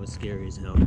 was scary as hell.